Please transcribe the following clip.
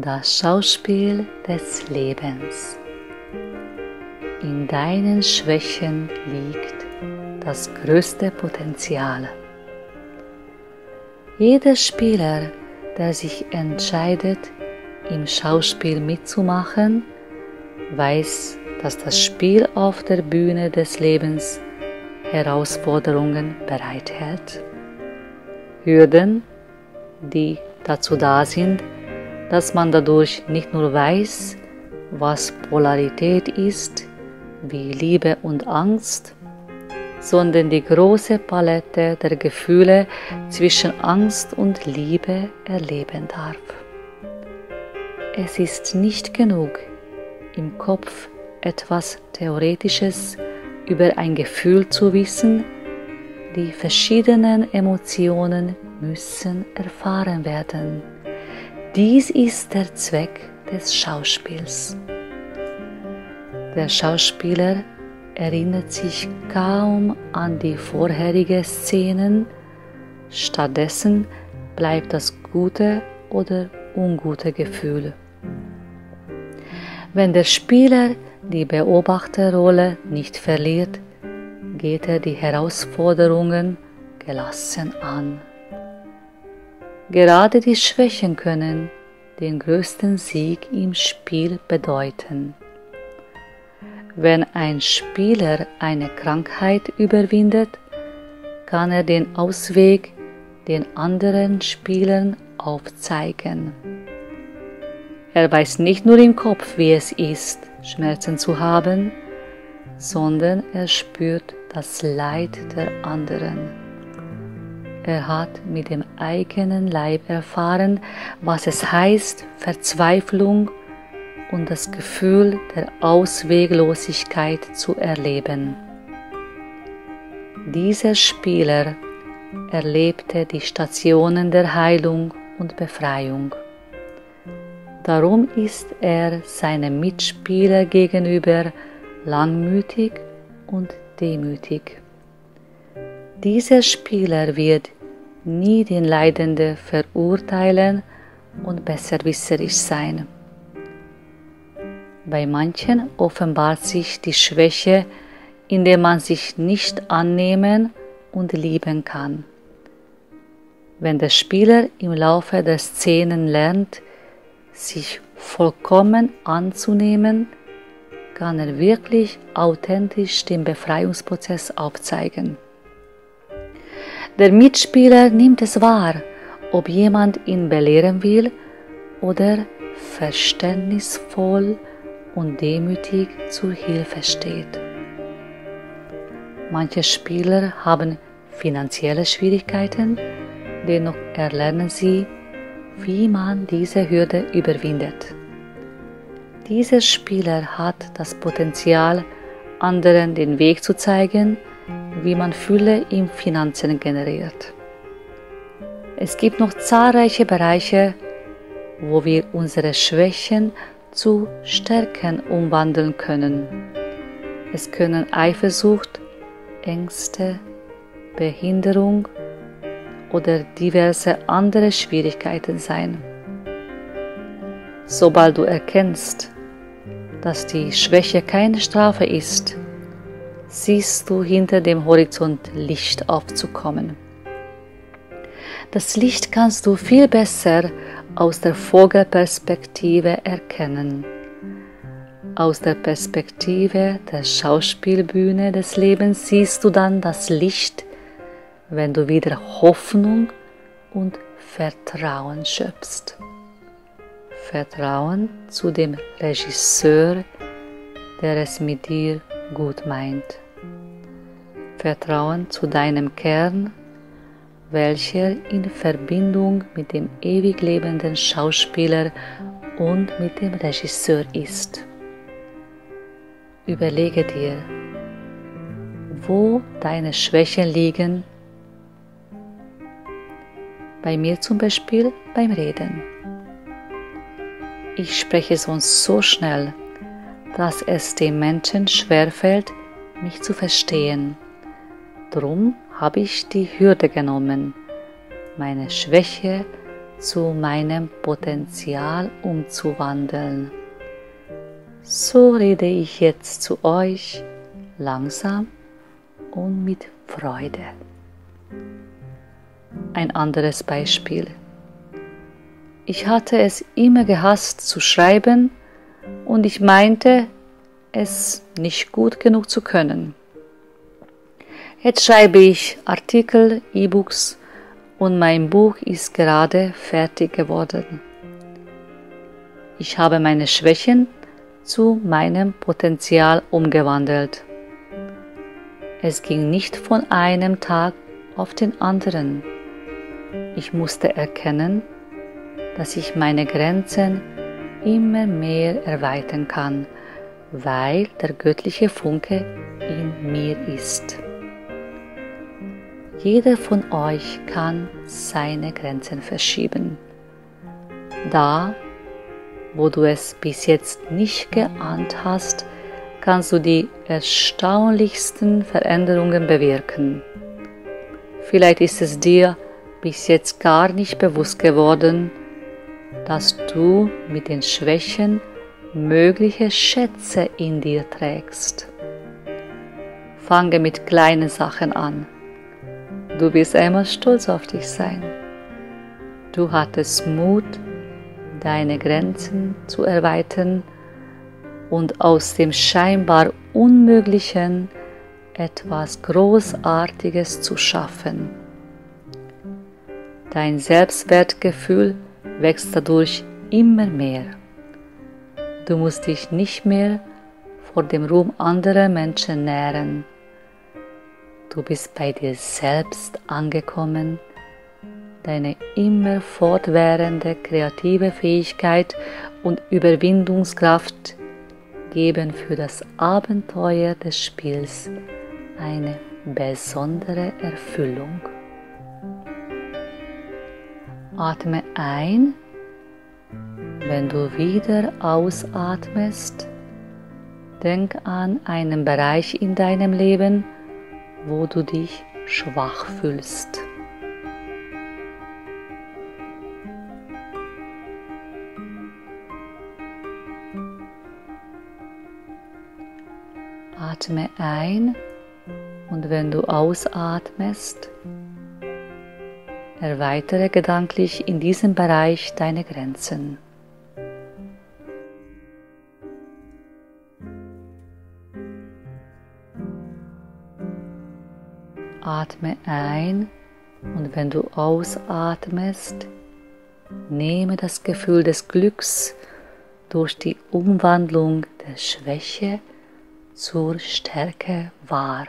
Das Schauspiel des Lebens. In deinen Schwächen liegt das größte Potenzial. Jeder Spieler, der sich entscheidet, im Schauspiel mitzumachen, weiß, dass das Spiel auf der Bühne des Lebens Herausforderungen bereithält. Hürden, die dazu da sind, dass man dadurch nicht nur weiß, was Polarität ist, wie Liebe und Angst, sondern die große Palette der Gefühle zwischen Angst und Liebe erleben darf. Es ist nicht genug, im Kopf etwas Theoretisches über ein Gefühl zu wissen, die verschiedenen Emotionen müssen erfahren werden. Dies ist der Zweck des Schauspiels. Der Schauspieler erinnert sich kaum an die vorherigen Szenen, stattdessen bleibt das gute oder ungute Gefühl. Wenn der Spieler die Beobachterrolle nicht verliert, geht er die Herausforderungen gelassen an. Gerade die Schwächen können den größten Sieg im Spiel bedeuten. Wenn ein Spieler eine Krankheit überwindet, kann er den Ausweg den anderen Spielern aufzeigen. Er weiß nicht nur im Kopf, wie es ist, Schmerzen zu haben, sondern er spürt das Leid der anderen. Er hat mit dem eigenen Leib erfahren, was es heißt, Verzweiflung und das Gefühl der Ausweglosigkeit zu erleben. Dieser Spieler erlebte die Stationen der Heilung und Befreiung. Darum ist er seinem Mitspieler gegenüber langmütig und demütig. Dieser Spieler wird nie den Leidenden verurteilen und besserwisserisch sein. Bei manchen offenbart sich die Schwäche, indem man sich nicht annehmen und lieben kann. Wenn der Spieler im Laufe der Szenen lernt, sich vollkommen anzunehmen, kann er wirklich authentisch den Befreiungsprozess aufzeigen. Der Mitspieler nimmt es wahr, ob jemand ihn belehren will oder verständnisvoll und demütig zur Hilfe steht. Manche Spieler haben finanzielle Schwierigkeiten, dennoch erlernen sie, wie man diese Hürde überwindet. Dieser Spieler hat das Potenzial, anderen den Weg zu zeigen, wie man Fülle im Finanzen generiert. Es gibt noch zahlreiche Bereiche, wo wir unsere Schwächen zu Stärken umwandeln können. Es können Eifersucht, Ängste, Behinderung oder diverse andere Schwierigkeiten sein. Sobald du erkennst, dass die Schwäche keine Strafe ist, siehst du hinter dem Horizont Licht aufzukommen. Das Licht kannst du viel besser aus der Vogelperspektive erkennen. Aus der Perspektive der Schauspielbühne des Lebens siehst du dann das Licht, wenn du wieder Hoffnung und Vertrauen schöpfst. Vertrauen zu dem Regisseur, der es mit dir gut meint. Vertrauen zu deinem Kern, welcher in Verbindung mit dem ewig lebenden Schauspieler und mit dem Regisseur ist. Überlege dir, wo deine Schwächen liegen. Bei mir zum Beispiel beim Reden. Ich spreche sonst so schnell, dass es dem Menschen schwerfällt, mich zu verstehen. Drum habe ich die Hürde genommen, meine Schwäche zu meinem Potenzial umzuwandeln. So rede ich jetzt zu euch langsam und mit Freude. Ein anderes Beispiel. Ich hatte es immer gehasst zu schreiben und ich meinte, es nicht gut genug zu können. Jetzt schreibe ich Artikel, E-Books und mein Buch ist gerade fertig geworden. Ich habe meine Schwächen zu meinem Potenzial umgewandelt. Es ging nicht von einem Tag auf den anderen. Ich musste erkennen, dass ich meine Grenzen immer mehr erweitern kann, weil der göttliche Funke in mir ist. Jeder von euch kann seine Grenzen verschieben. Da, wo du es bis jetzt nicht geahnt hast, kannst du die erstaunlichsten Veränderungen bewirken. Vielleicht ist es dir bis jetzt gar nicht bewusst geworden, dass du mit den Schwächen mögliche Schätze in dir trägst. Fange mit kleinen Sachen an Du wirst einmal stolz auf dich sein. Du hattest Mut, deine Grenzen zu erweitern und aus dem scheinbar Unmöglichen etwas Großartiges zu schaffen. Dein Selbstwertgefühl wächst dadurch immer mehr. Du musst dich nicht mehr vor dem Ruhm anderer Menschen nähren Du bist bei dir selbst angekommen. Deine immer fortwährende kreative Fähigkeit und Überwindungskraft geben für das Abenteuer des Spiels eine besondere Erfüllung. Atme ein, wenn du wieder ausatmest. Denk an einen Bereich in deinem Leben, wo du dich schwach fühlst. Atme ein und wenn du ausatmest, erweitere gedanklich in diesem Bereich deine Grenzen. Atme ein und wenn du ausatmest, nehme das Gefühl des Glücks durch die Umwandlung der Schwäche zur Stärke wahr.